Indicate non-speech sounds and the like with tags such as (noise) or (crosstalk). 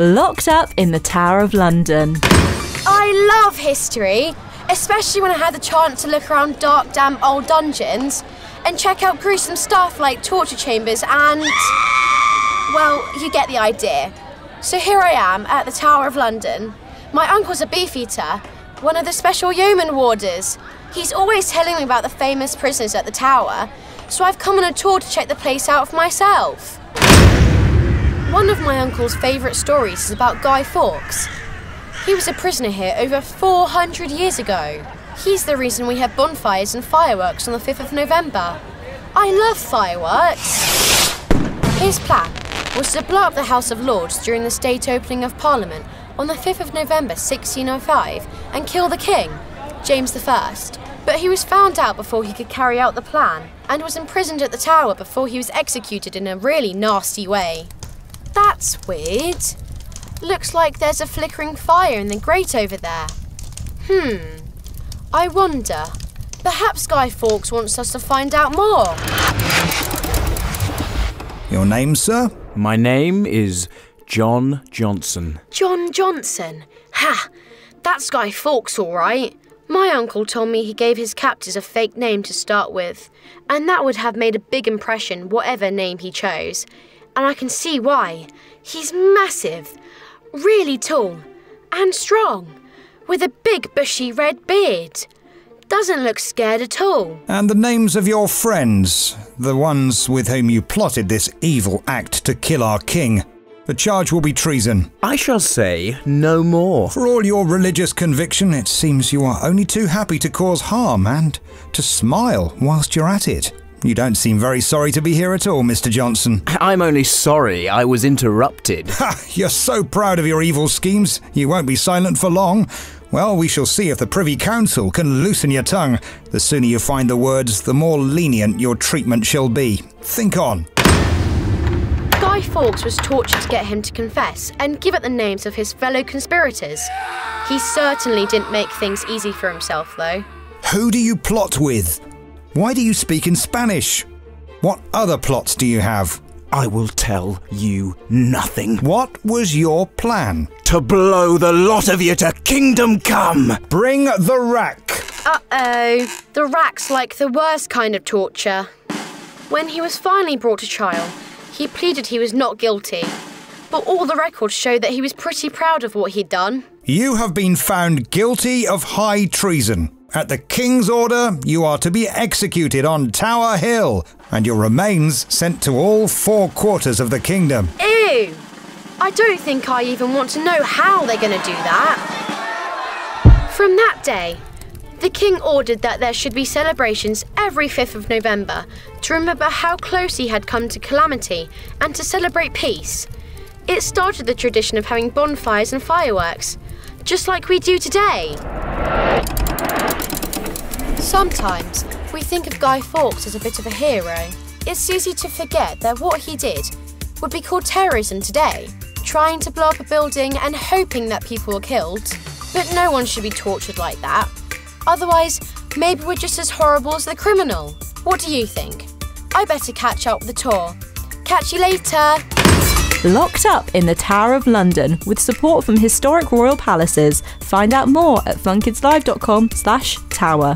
Locked up in the Tower of London. I love history, especially when I had the chance to look around dark, damp old dungeons and check out gruesome stuff like torture chambers and. Well, you get the idea. So here I am at the Tower of London. My uncle's a beefeater, one of the special yeoman warders. He's always telling me about the famous prisoners at the tower, so I've come on a tour to check the place out for myself. One of my uncle's favourite stories is about Guy Fawkes. He was a prisoner here over 400 years ago. He's the reason we have bonfires and fireworks on the 5th of November. I love fireworks. His plan was to blow up the House of Lords during the state opening of Parliament on the 5th of November 1605 and kill the King, James I. But he was found out before he could carry out the plan and was imprisoned at the Tower before he was executed in a really nasty way. That's weird. Looks like there's a flickering fire in the grate over there. Hmm. I wonder. Perhaps Guy Fawkes wants us to find out more. Your name, sir? My name is John Johnson. John Johnson. Ha! That's Guy Fawkes, all right. My uncle told me he gave his captors a fake name to start with, and that would have made a big impression, whatever name he chose. And I can see why. He's massive, really tall, and strong, with a big bushy red beard. Doesn't look scared at all. And the names of your friends, the ones with whom you plotted this evil act to kill our king. The charge will be treason. I shall say no more. For all your religious conviction, it seems you are only too happy to cause harm and to smile whilst you're at it. You don't seem very sorry to be here at all, Mr. Johnson. I'm only sorry I was interrupted. (laughs) Ha! You're so proud of your evil schemes, you won't be silent for long. Well, we shall see if the Privy Council can loosen your tongue. The sooner you find the words, the more lenient your treatment shall be. Think on. Guy Fawkes was tortured to get him to confess and give up the names of his fellow conspirators. He certainly didn't make things easy for himself, though. Who do you plot with? Why do you speak in Spanish? What other plots do you have? I will tell you nothing. What was your plan? To blow the lot of you to kingdom come! Bring the rack. Uh oh. The rack's like the worst kind of torture. When he was finally brought to trial, he pleaded he was not guilty. But all the records show that he was pretty proud of what he'd done. You have been found guilty of high treason. At the King's order, you are to be executed on Tower Hill, and your remains sent to all four quarters of the kingdom. Ew! I don't think I even want to know how they're going to do that. From that day, the king ordered that there should be celebrations every 5th of November to remember how close he had come to calamity and to celebrate peace. It started the tradition of having bonfires and fireworks, just like we do today. Sometimes we think of Guy Fawkes as a bit of a hero. It's easy to forget that what he did would be called terrorism today, trying to blow up a building and hoping that people were killed. But no one should be tortured like that. Otherwise, maybe we're just as horrible as the criminal. What do you think? I better catch up with the tour. Catch you later. Locked up in the Tower of London with support from historic royal palaces. Find out more at funkidslive.com slash tower.